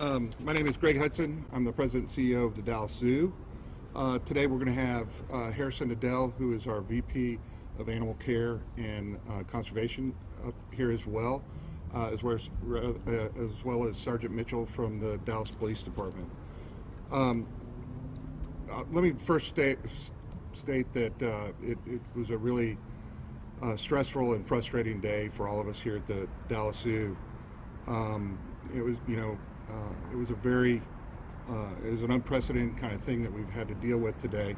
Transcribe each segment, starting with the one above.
Um, my name is Greg Hudson. I'm the president and CEO of the Dallas Zoo. Uh, today we're going to have uh, Harrison Edell, who is our VP of Animal Care and uh, Conservation, up here as well, uh, as, well as, uh, as well as Sergeant Mitchell from the Dallas Police Department. Um, uh, let me first state, state that it, it was a really stressful and frustrating day for all of us here at the Dallas Zoo. Um, it was, you know, it was a very, uh, it was an unprecedented kind of thing that we've had to deal with today.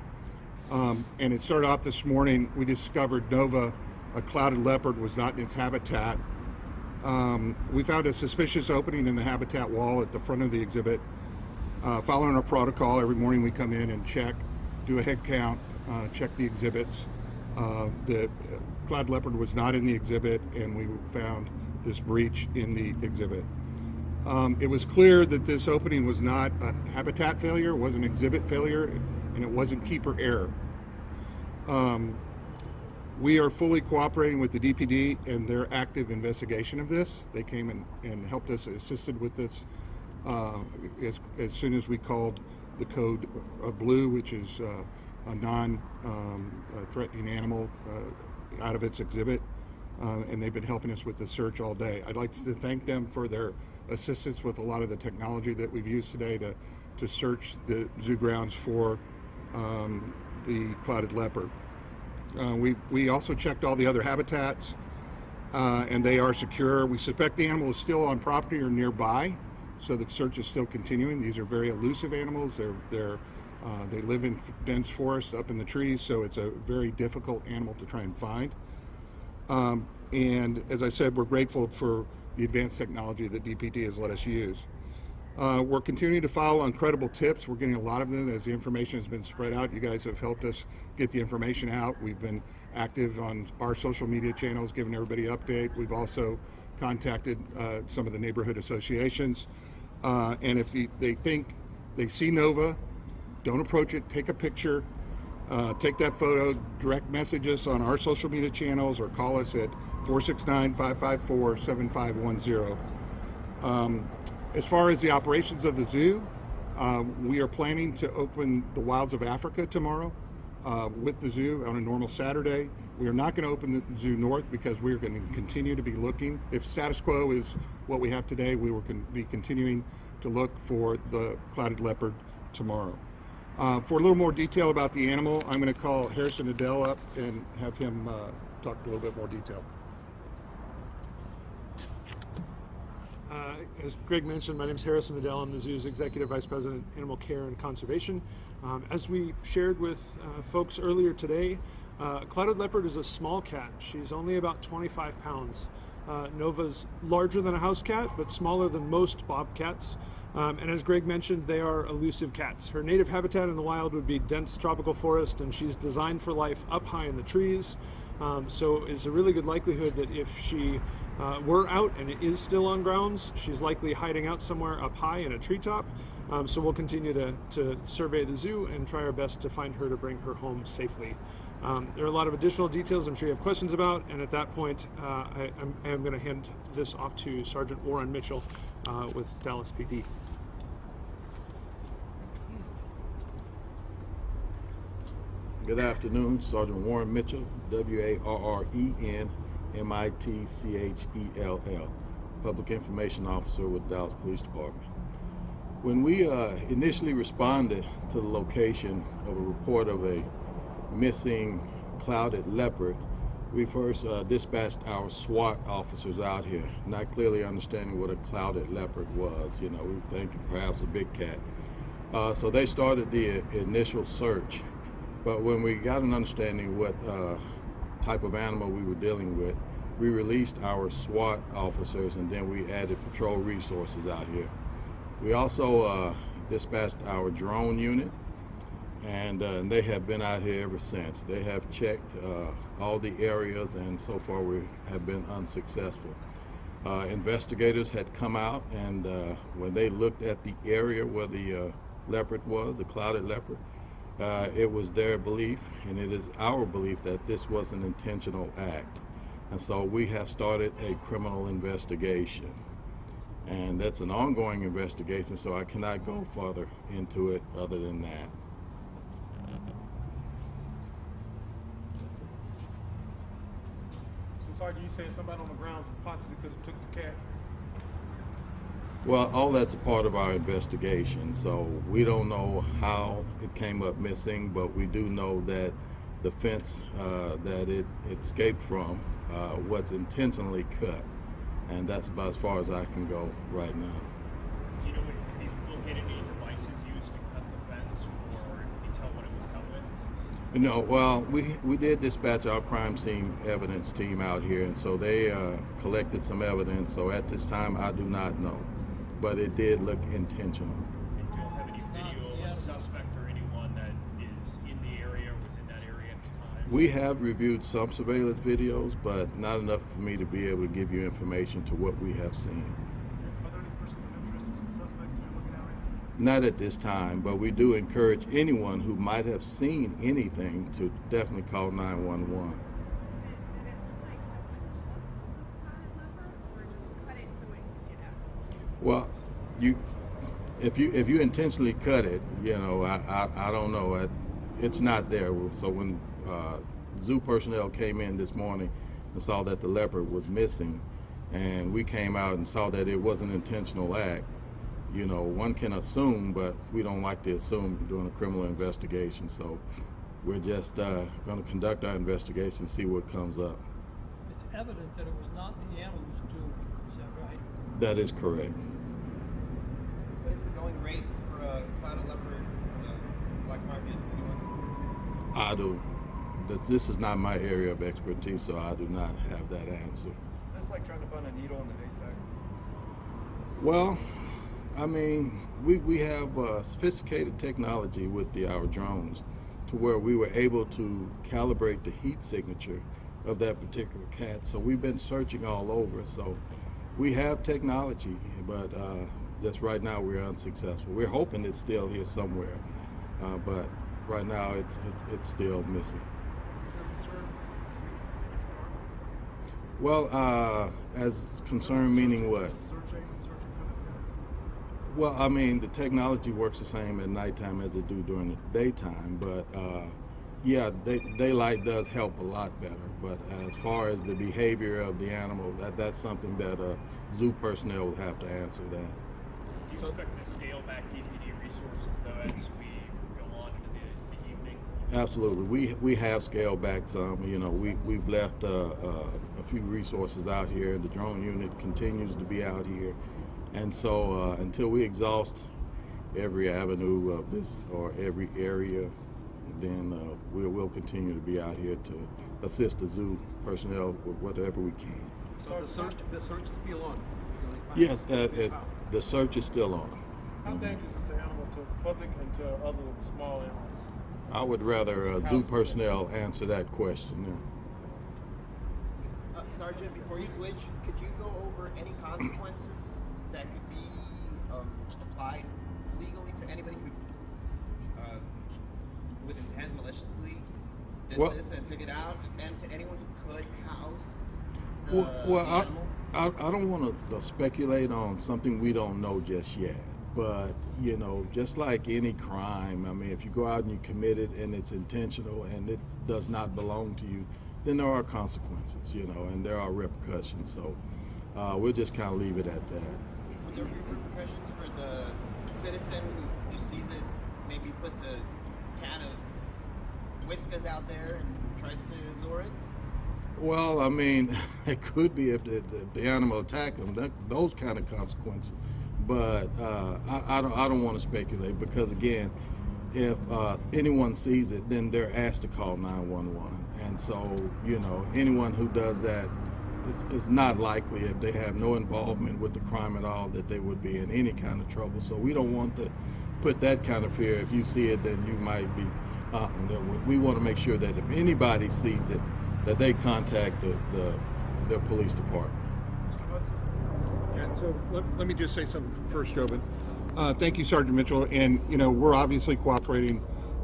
Um, and it started off this morning. We discovered Nova, a clouded leopard, was not in its habitat. Um, we found a suspicious opening in the habitat wall at the front of the exhibit. Uh, following our protocol, every morning we come in and check, do a head count, uh, check the exhibits. Uh, the cloud leopard was not in the exhibit, and we found this breach in the exhibit. Um, it was clear that this opening was not a habitat failure, it was an exhibit failure, and it wasn't keeper error. Um, we are fully cooperating with the DPD and their active investigation of this. They came and, and helped us, assisted with this uh, as, as soon as we called the code blue, which is uh, a non-threatening um, animal uh, out of its exhibit. Uh, and they've been helping us with the search all day. I'd like to thank them for their assistance with a lot of the technology that we've used today to, to search the zoo grounds for um, the clouded leopard. Uh, we, we also checked all the other habitats uh, and they are secure. We suspect the animal is still on property or nearby, so the search is still continuing. These are very elusive animals. They're, they're, uh, they live in dense forests up in the trees, so it's a very difficult animal to try and find. Um, and as I said, we're grateful for the advanced technology that DPD has let us use. Uh, we're continuing to follow on credible tips. We're getting a lot of them as the information has been spread out. You guys have helped us get the information out. We've been active on our social media channels, giving everybody update. We've also contacted uh, some of the neighborhood associations. Uh, and if they, they think they see Nova, don't approach it, take a picture, uh, take that photo, direct message us on our social media channels or call us at 469-554-7510. Um, as far as the operations of the zoo, uh, we are planning to open the Wilds of Africa tomorrow uh, with the zoo on a normal Saturday. We are not going to open the zoo north because we're going to continue to be looking. If status quo is what we have today, we will con be continuing to look for the clouded leopard tomorrow. Uh, for a little more detail about the animal, I'm going to call Harrison Edell up and have him uh, talk a little bit more detail. Uh, as Greg mentioned, my name is Harrison Edell. I'm the zoo's Executive Vice President, Animal Care and Conservation. Um, as we shared with uh, folks earlier today, uh, Clouded Leopard is a small cat. She's only about 25 pounds. Uh, Nova's larger than a house cat, but smaller than most bobcats. Um, and as Greg mentioned, they are elusive cats. Her native habitat in the wild would be dense tropical forest, and she's designed for life up high in the trees. Um, so it's a really good likelihood that if she uh, were out and it is still on grounds, she's likely hiding out somewhere up high in a treetop. Um, so we'll continue to, to survey the zoo and try our best to find her to bring her home safely. Um, there are a lot of additional details I'm sure you have questions about, and at that point, uh, I, I'm going to hand this off to Sergeant Warren Mitchell uh, with Dallas PD. Good afternoon, Sergeant Warren Mitchell, W-A-R-R-E-N M-I-T-C-H-E-L-L, Public Information Officer with Dallas Police Department. When we uh, initially responded to the location of a report of a missing clouded leopard, we first uh, dispatched our SWAT officers out here, not clearly understanding what a clouded leopard was. You know, we were thinking perhaps a big cat. Uh, so they started the initial search but when we got an understanding what uh, type of animal we were dealing with, we released our SWAT officers and then we added patrol resources out here. We also uh, dispatched our drone unit and, uh, and, they have been out here ever since. They have checked uh, all the areas and so far we have been unsuccessful. Uh, investigators had come out and uh, when they looked at the area where the leopard was, the clouded leopard, uh, it was their belief, and it is our belief that this was an intentional act. And so we have started a criminal investigation. And that's an ongoing investigation, so I cannot go further into it other than that. So, Sergeant, you said somebody on the grounds possibly could have took the cat. Well, all that's a part of our investigation, so we don't know how it came up missing, but we do know that the fence uh, that it escaped from uh, was intentionally cut, and that's about as far as I can go right now. Do you know if you've located any devices used to cut the fence, or you tell what it was cut with? No, well, we we did dispatch our crime scene evidence team out here, and so they uh, collected some evidence. So at this time, I do not know, but it did look intentional. And do you have any video of a suspect or anyone that is in the area, was in that area at the time? We have reviewed some surveillance videos, but not enough for me to be able to give you information to what we have seen. Are there any persons of interest, some suspects that you're looking at right now? Not at this time, but we do encourage anyone who might have seen anything to definitely call 911. Did, did it look like someone jumped the spotted leopard or just cut it so it could get out? Well, you, if you if you intentionally cut it, you know, I I, I don't know. It, it's not there. So when uh, zoo personnel came in this morning and saw that the leopard was missing, and we came out and saw that it was an intentional act, you know, one can assume, but we don't like to assume during a criminal investigation. So we're just uh, going to conduct our investigation, see what comes up. It's evident that it was not the animal's doing? That is correct. What is the going rate for a clouded leopard on the black market? Anyone? I do. That this is not my area of expertise, so I do not have that answer. Is this like trying to find a needle in the haystack? Well, I mean, we, we have uh, sophisticated technology with the our drones to where we were able to calibrate the heat signature of that particular cat. So we've been searching all over. So we have technology, but uh, just right now we're unsuccessful. We're hoping it's still here somewhere, uh, but right now it's, it's, it's still missing. Is there concern as it gets dark? Well, uh, as concern meaning what? Searching, searching for this cat? Well, I mean, the technology works the same at nighttime as it do during the daytime, but uh, yeah, day, daylight does help a lot better. But as far as the behavior of the animal, that that's something that uh, zoo personnel will have to answer that. Do you expect to scale back DPD resources, though, as we go on into the, the evening? Absolutely, we we have scaled back some. You know, we we've left uh, uh, a few resources out here. The drone unit continues to be out here, and so uh, until we exhaust every avenue of this or every area, then uh, we'll we'll continue to be out here to assist the zoo personnel with whatever we can. So the search, the search is still on? Yes, uh, it, the search is still on. How dangerous is the animal to public and to other small animals? I would rather uh, zoo personnel answer that question. yeah. Uh, Sergeant, before you switch, could you go over any consequences that could be um, applied legally to anybody who, uh, with intent maliciously, did Well- and took it out, and to anyone who could house Well, well I. I, I don't want to speculate on something we don't know just yet. But, you know, just like any crime, I mean, if you go out and you commit it and it's intentional and it does not belong to you, then there are consequences, you know, and there are repercussions. So uh, we'll just kind of leave it at that. Would there be repercussions for the citizen who just sees it, maybe puts a whiskas out there and tries to lure it? Well, I mean, it could be if the, the animal attacked them, that, those kind of consequences. But uh, I, I don't, I don't want to speculate because again, if uh, anyone sees it, then they're asked to call 911. And so, you know, anyone who does that is, is not likely if they have no involvement with the crime at all that they would be in any kind of trouble. So we don't want to put that kind of fear. If you see it, then you might be. Uh, we want to make sure that if anybody sees it, that they contact the, the, police department. Yeah, so let, let me just say something first, Jobin. Uh, thank you, Sergeant Mitchell. And, you know, we're obviously cooperating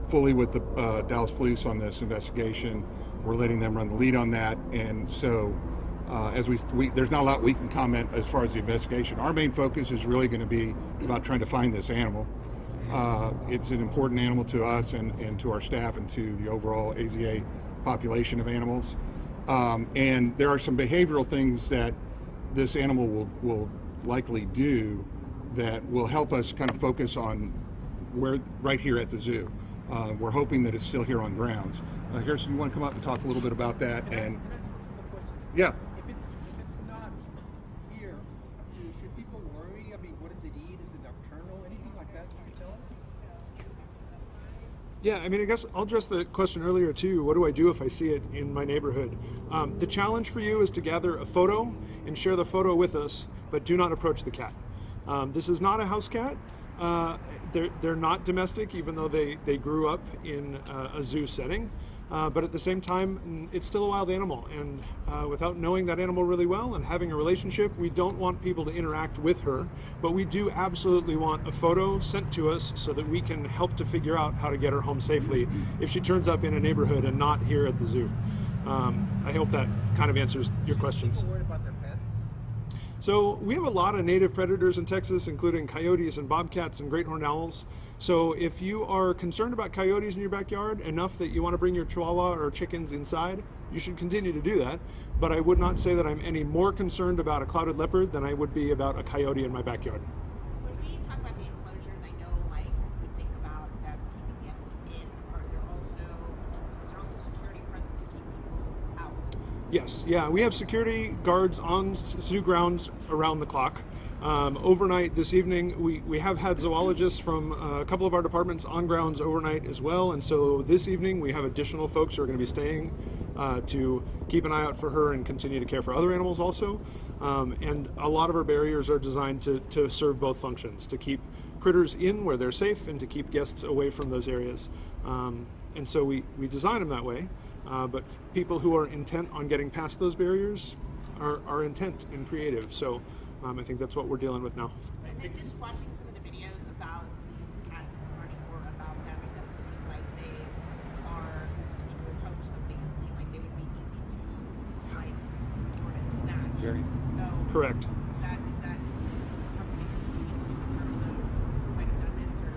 fully with the uh, Dallas Police on this investigation. We're letting them run the lead on that. And so uh, as we, we, there's not a lot we can comment as far as the investigation. Our main focus is really going to be about trying to find this animal. Uh, it's an important animal to us and, and to our staff and to the overall AZA population of animals. Um, and there are some behavioral things that this animal will, will likely do that will help us kind of focus on where right here at the zoo. Uh, we're hoping that it's still here on grounds. Uh, Harrison, you want to come up and talk a little bit about that? And yeah, If it's, if it's not here, do- should people worry? I mean, what does it eat? Is it nocturnal? Anything like that you can tell us? Yeah, I mean, I guess I'll address the question earlier too. What do I do if I see it in my neighborhood? Um, the challenge for you is to gather a photo and share the photo with us, but do not approach the cat. Um, this is not a house cat. Uh, they're, they're not domestic, even though they, they grew up in uh, a zoo setting. Uh, but at the same time, it's still a wild animal. And uh, without knowing that animal really well and having a relationship, we don't want people to interact with her. But we do absolutely want a photo sent to us so that we can help to figure out how to get her home safely if she turns up in a neighborhood and not here at the zoo. Um, I hope that kind of answers your questions. People worried about their pets. So we have a lot of native predators in Texas, including coyotes and bobcats and great horned owls. So if you are concerned about coyotes in your backyard enough that you want to bring your chihuahua or chickens inside, you should continue to do that. But I would not say that I'm any more concerned about a clouded leopard than I would be about a coyote in my backyard. When we talk about the enclosures, I know like we think about them keeping the animals in. Are there also is there also security present to keep people out? Yes, yeah, we have security guards on zoo grounds around the clock. Um, overnight this evening, we, we have had zoologists from uh, a couple of our departments on grounds overnight as well. And so this evening, we have additional folks who are going to be staying uh, to keep an eye out for her and continue to care for other animals also. Um, and a lot of our barriers are designed to, to serve both functions to keep critters in where they're safe and to keep guests away from those areas. Um, and so we, we design them that way. Uh, but people who are intent on getting past those barriers are, are intent and creative. So um, I think that's what we're dealing with now. And then just watching some of the videos about these cats learning more about them, it doesn't seem like they are when you approach something, it doesn't seem like they would be easy to like or to snatch. Very. So Correct. Is that is that something you need to in terms of might have done this or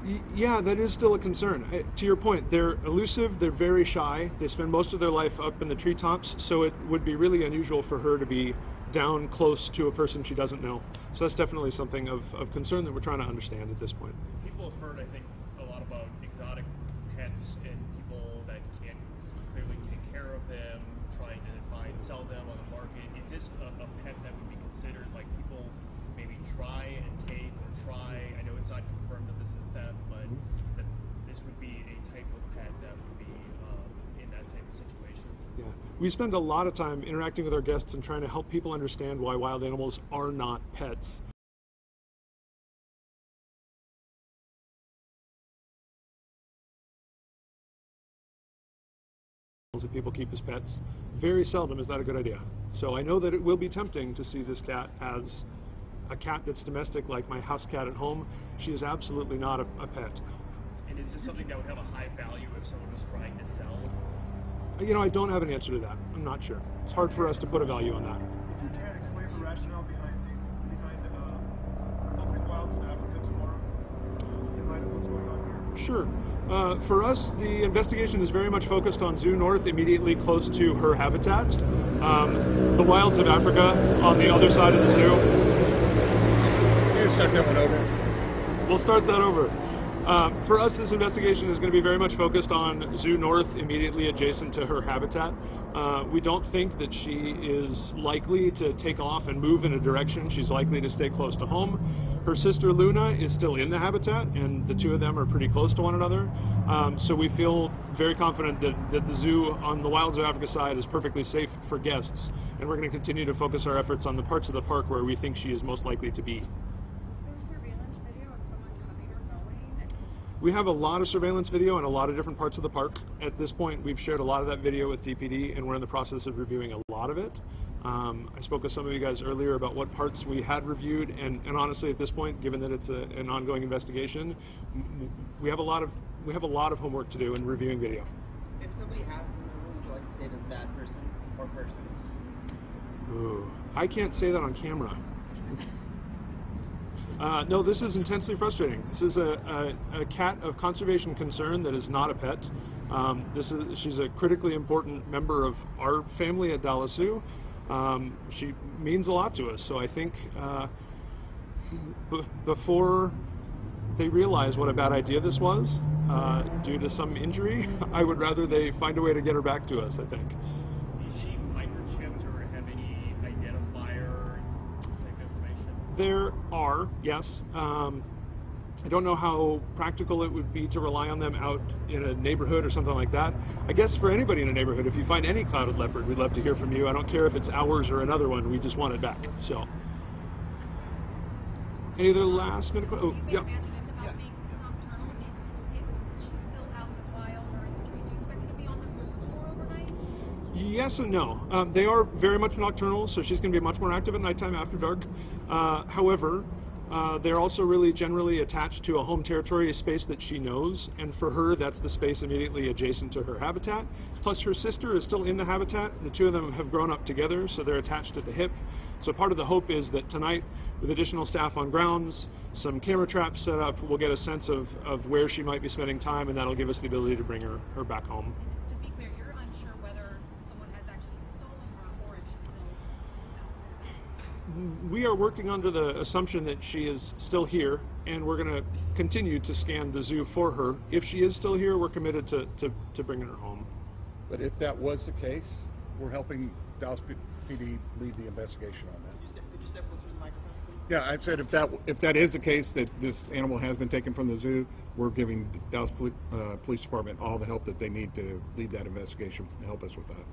Y- Yeah, that is still a concern. Uh, To your point, they're elusive, they're very shy, they spend most of their life up in the treetops, so it would be really unusual for her to be down close to a person she doesn't know. So that's definitely something of, of concern that we're trying to understand at this point. People have heard, I think, a lot about exotic pets and people that can't clearly take care of them, trying to find, sell them on the market. Is this a, a pet that would be considered like people maybe try and take or try? I know it's not confirmed that this is theft, but that this would be a type of pet that would be um, in that type of situation. Yeah. We spend a lot of time interacting with our guests and trying to help people understand why wild animals are not pets. that people keep as pets. Very seldom is that a good idea. So I know that it will be tempting to see this cat as a cat that's domestic, like my house cat at home. She is absolutely not a, a pet. And is this something that would have a high value if someone was trying to sell? You know, I don't have an answer to that. I'm not sure. It's hard for us to put a value on that. If you can explain the rationale behind the, behind uh, opening wilds in Africa tomorrow, in light of what's going on here. Sure. Uh, for us, the investigation is very much focused on Zoo North, immediately close to her habitat. Um, the wilds of Africa on the other side of the zoo. you start that one over. We'll start that over. Uh, for us, this investigation is going to be very much focused on Zoo North, immediately adjacent to her habitat. Uh, we don't think that she is likely to take off and move in a direction. She's likely to stay close to home. Her sister Luna is still in the habitat, and the two of them are pretty close to one another. Um, so we feel very confident that, that the zoo on the Wilds of Africa side is perfectly safe for guests, and we're going to continue to focus our efforts on the parts of the park where we think she is most likely to be. We have a lot of surveillance video in a lot of different parts of the park. At this point, we've shared a lot of that video with DPD, and we're in the process of reviewing a lot of it. Um, I spoke with some of you guys earlier about what parts we had reviewed, and, and honestly, at this point, given that it's a, an ongoing investigation, we have a lot of we have a lot of homework to do in reviewing video. If somebody has the number, would you like to say that that person or persons? Ooh, I can't say that on camera. Uh, no, this is intensely frustrating. This is a, a, a cat of conservation concern that is not a pet. Um, this is she's a critically important member of our family at Dallas Zoo. Um, she means a lot to us. So I think uh, before they realize what a bad idea this was uh, due to some injury, I would rather they find a way to get her back to us. I think. There are, yes. Um, I don't know how practical it would be to rely on them out in a neighborhood or something like that. I guess for anybody in a neighborhood, if you find any clouded leopard, we'd love to hear from you. I don't care if it's ours or another one. We just want it back. So, any other last minute? Oh, yeah. imagine this about being nocturnal, being so if she's still out in the wild or in the trees. Do you expect her to be on the move more overnight? Yes and no. Um, they are very much nocturnal, so she's going to be much more active at nighttime after dark. Uh, however, uh, they're also really generally attached to a home territory, a space that she knows, and for her, that's the space immediately adjacent to her habitat. Plus, her sister is still in the habitat. The two of them have grown up together, so they're attached at the hip. So, part of the hope is that tonight, with additional staff on grounds, some camera traps set up, we'll get a sense of, of where she might be spending time, and that'll give us the ability to bring her, her back home. To be clear, you're unsure whether someone has actually stolen her or if she's still out there. We are working under the assumption that she is still here, and we're going to continue to scan the zoo for her. If she is still here, we're committed to, to, to bringing her home. But if that was the case, we're helping Dallas PD lead the investigation on that. Could you step, could you step closer to the microphone. Yeah, I said if that if that is the case that this animal has been taken from the zoo, we're giving Dallas Poli- uh, Police Department all the help that they need to lead that investigation and help us with that.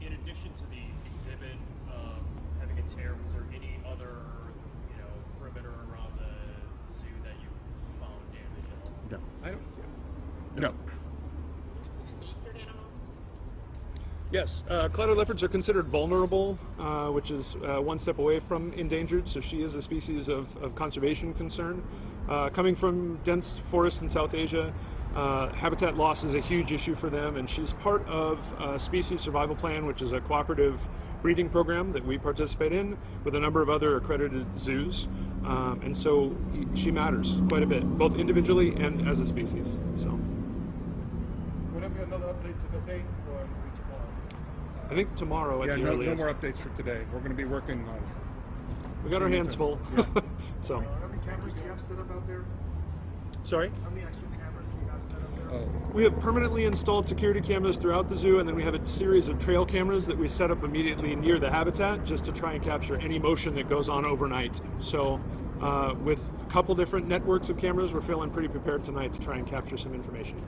In addition to the exhibit um, having a tear, was there any other, you know, perimeter around the zoo that you found damage at all? No, I don't. no. It's an endangered animal. Yes, uh, leopards are considered vulnerable, uh, which is uh, one step away from endangered. So she is a species of, of conservation concern. Uh, coming from dense forests in South Asia, uh, habitat loss is a huge issue for them, and she's part of a species survival plan, which is a cooperative breeding program that we participate in with a number of other accredited zoos. Um, and so she matters quite a bit, both individually and as a species. So another update the date or will it be tomorrow? I think tomorrow at Yeah, the no, no more updates for today. We're going to be working on. We got our hands full. so, How many cameras do you have set up out there? sorry. How many extra cameras do you have set up there? Oh, We have permanently installed security cameras throughout the zoo, and then we have a series of trail cameras that we set up immediately near the habitat just to try and capture any motion that goes on overnight. So, uh, with a couple different networks of cameras, we're feeling pretty prepared tonight to try and capture some information.